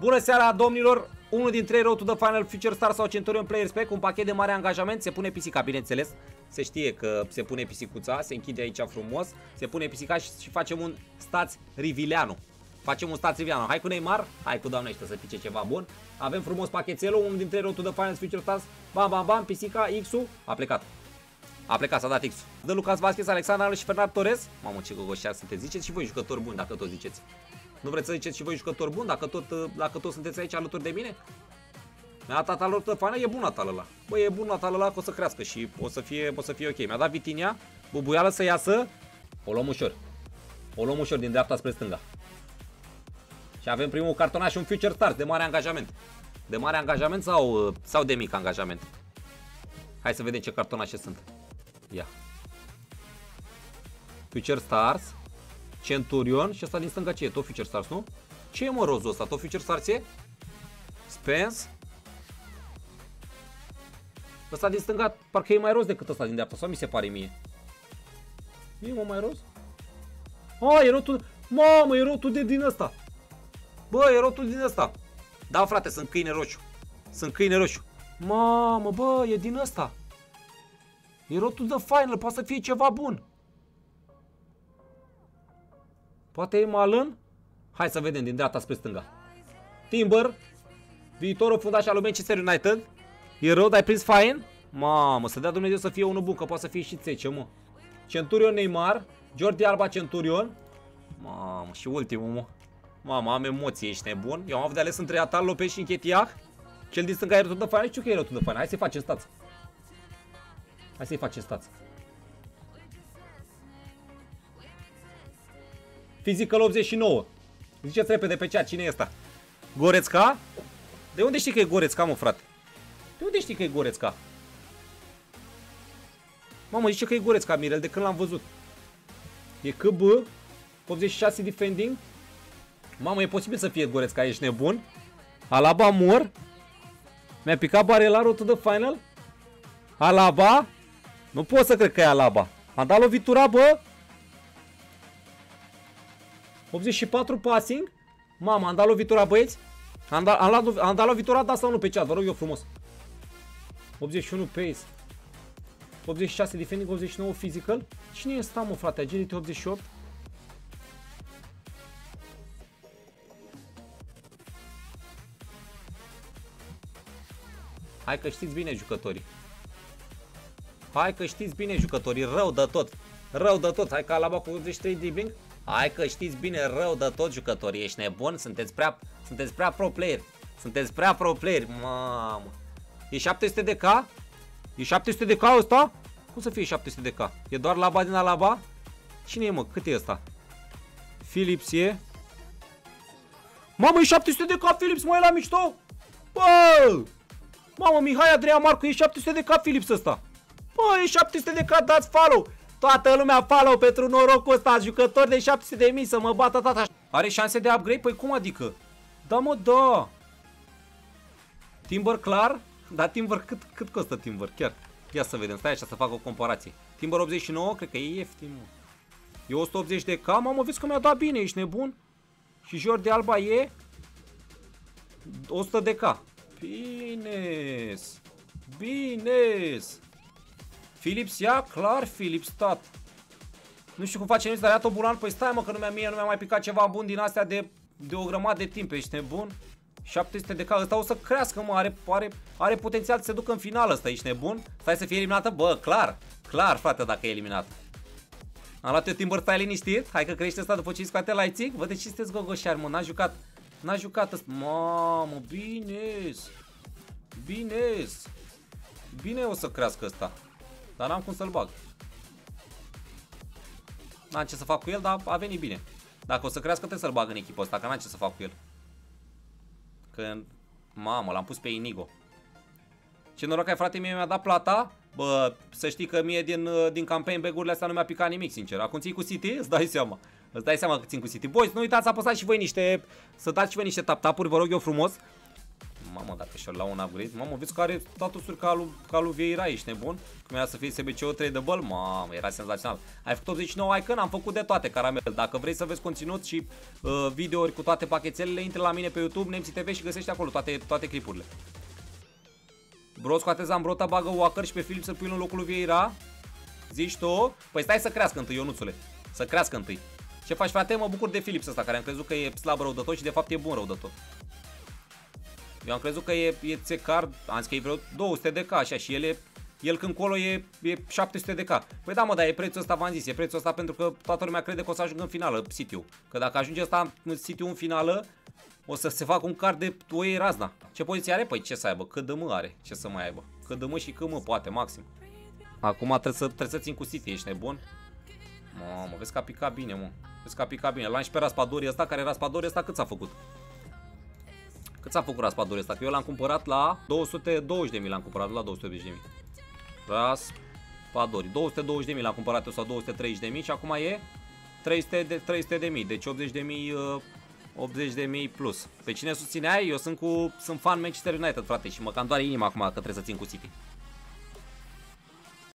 Bună seara, domnilor! Unul dintre Road to the Final Future Star sau Centurion Players Pack, un pachet de mare angajament, se pune pisica, bineînțeles. Se știe că se pune pisicuța, se închide aici frumos, se pune pisica și, și facem un stați Rivileanu. Facem un stați Rivileanu. Hai cu Neymar, hai cu doamne să pice ceva bun. Avem frumos pachetelul, unul dintre Road to the Final Future Stars. Bam, bam, bam, pisica, X-ul, a plecat. A plecat, s-a dat X. Dă Lucas Vasquez, Alexandru și Fernand Torres. Mamă, ce gogoșear sunteți. Ziceți și voi jucători buni, dacă tot ziceți. Nu vreți să ziceți și voi jucători buni, dacă tot, dacă tot sunteți aici alături de mine? Mi-a dat alor fană, e bun atal ăla. Bă, e bun atal ăla că o să crească și o să fie, o să fie ok. Mi-a dat Vitinia, bubuială să iasă. O luăm ușor. O luăm ușor din dreapta spre stânga. Și avem primul cartonaș și un future start de mare angajament. De mare angajament sau, sau de mic angajament? Hai să vedem ce cartonașe sunt. Ia. Future Stars. Centurion și asta din stânga ce e? Tot Future Stars, nu? Ce e mă rozul ăsta? Tot Future Stars e? Spence? Ăsta din stânga parcă e mai roz decât ăsta din dreapta, sau mi se pare mie? E mă mai roz? A, e rotul... Mamă, e rotul de din ăsta! Bă, e rotul din ăsta! Da, frate, sunt câine roșu. Sunt câine roșu. Mamă, bă, e din ăsta. E rotul de final, poate să fie ceva bun. Poate e Malân? Hai să vedem din dreapta spre stânga. Timber, viitorul fundaș al lui Manchester United. E rău, dar ai prins fain? Mamă, să dea Dumnezeu să fie unul bun, că poate să fie și 10, mă. Centurion Neymar, Jordi Alba Centurion. Mamă, și ultimul, mă. Mamă, am emoții, ești nebun. Eu am avut de ales între Atal Lopez și Închetiah. Cel din stânga e rotul de fain, știu că e rotul de fain. Hai să-i facem stați. Hai să-i facem stați. Physical 89. Ziceți repede pe cea, cine e ăsta? Gorețca? De unde știi că e Gorețca, mă, frate? De unde știi că e Gorețca? Mamă, zice că e Gorețca, Mirel, de când l-am văzut. E KB, 86 defending. Mamă, e posibil să fie Gorețca, ești nebun? Alaba mor. Mi-a picat barelarul to the final. Alaba. Nu pot să cred că e Alaba. Am dat lovitura, bă. 84 passing. Mama, am dat lovitura, băieți? Am, da, am, dat, am dat lovitura, da sau nu pe chat? Vă rog eu frumos. 81 pace. 86 defending, 89 physical. Cine e ăsta, mă, frate? Agility 88. Hai că știți bine jucătorii. Hai că știți bine jucătorii. Rău de tot. Rău de tot. Hai că Alaba cu 83 dribbling. Hai că știți bine rău de tot jucătorii, ești nebun, sunteți prea, sunteți prea pro player. Sunteți prea pro player, mamă. E 700 de K? E 700 de K ăsta? Cum să fie 700 de K? E doar laba din alaba? Cine e mă? Cât e ăsta? Philips e? Mamă, e 700 de K Philips, mă, e la mișto? Bă! Mamă, Mihai Adrian Marcu, e 700 de K Philips ăsta. Bă, e 700 de K, dați follow! Toată lumea follow pentru norocul ăsta, jucători de 700 de mii să mă bată tata. Are șanse de upgrade? Păi cum adică? Da mă, da. Timber clar? Da, Timber, cât, cât costă Timber? Chiar. Ia să vedem, stai așa să fac o comparație. Timber 89, cred că e ieftin, mă. E 180 de K, mamă, vezi că mi-a dat bine, ești nebun? Și Jordi Alba e 100 de K. Bines. Bines. Philips ia? Clar Philips, stat. Nu știu cum face nici dar ia bulan. Păi stai mă că nu mi-a mie, nu mi-a mai picat ceva bun din astea de, de o grămadă de timp. Ești nebun? 700 de cal. Ăsta o să crească, mă. Are, are, are potențial să se ducă în final ăsta. Ești nebun? Stai să fie eliminată? Bă, clar. Clar, frate, dacă e eliminat. Am luat eu Timber, stai liniștit. Hai că crește asta după ce îi scoate Leipzig. Văd de ce sunteți gogoșari, mă. N-a jucat. N-a jucat ăsta. Mamă, bine Bine Bine o să crească ăsta. Dar n-am cum să-l bag. N-am ce să fac cu el, dar a venit bine. Dacă o să crească, trebuie să-l bag în echipă asta, că n-am ce să fac cu el. Când... Mamă, l-am pus pe Inigo. Ce noroc ai, frate, mie mi-a dat plata. Bă, să știi că mie din, din campaign bag-urile astea nu mi-a picat nimic, sincer. Acum ții cu City, îți dai seama. Îți dai seama că țin cu City. Boys, nu uitați să apăsați și voi niște... Să dați și voi niște tap-tapuri, vă rog eu frumos. Mamă, mă, dacă și la un upgrade. Mamă, vezi că are statusuri ca lui, ca lui Vieira, ești nebun? Cum era să fie SBCO 3 de băl? Mamă, era senzațional. Ai făcut 89 icon, am făcut de toate, caramel. Dacă vrei să vezi conținut și uh, videouri cu toate pachetelele, intră la mine pe YouTube, Nemții TV și găsești acolo toate, toate clipurile. Bro, scoate Zambrota, bagă Walker și pe Filip să pui în locul lui Vieira. Zici tu? Păi stai să crească întâi, Ionuțule. Să crească întâi. Ce faci, frate? Mă bucur de Philips ăsta, care am crezut că e slab răudător și de fapt e bun răudător. Eu am crezut că e, e țecar, am zis că e vreo 200 de K așa și el e, el când colo e, e 700 de K. Păi da mă, dar e prețul ăsta, v-am zis, e prețul ăsta pentru că toată lumea crede că o să ajungă în finală City-ul. Că dacă ajunge ăsta în City-ul în finală, o să se facă un card de o e razna. Ce poziție are? Păi ce să aibă? Cât de mă are? Ce să mai aibă? Cât de mă și cât mă poate, maxim. Acum trebuie să, trebuie să țin cu City, ești nebun? Mamă, vezi că a picat bine, mă. Vezi că a picat bine. L-am și pe Raspadori ăsta, care Raspadori ăsta cât s-a făcut? Cât s-a făcut Raspadori ăsta? Că eu l-am cumpărat la 220 de mii, l-am cumpărat la 280 de mii. Raspadori. 220 de mii l-am cumpărat eu sau 230 de mii și acum e 300 de, 300 de mii. Deci 80 de mii 80 de mii plus. Pe cine susține ai? Eu sunt cu sunt fan Manchester United, frate, și mă cam doare inima acum că trebuie să țin cu City.